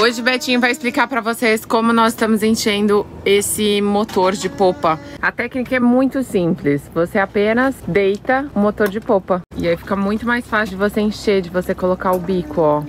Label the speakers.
Speaker 1: Hoje o Betinho vai explicar para vocês como nós estamos enchendo esse motor de popa. A técnica é muito simples, você apenas deita o motor de popa. E aí fica muito mais fácil de você encher, de você colocar o bico, ó.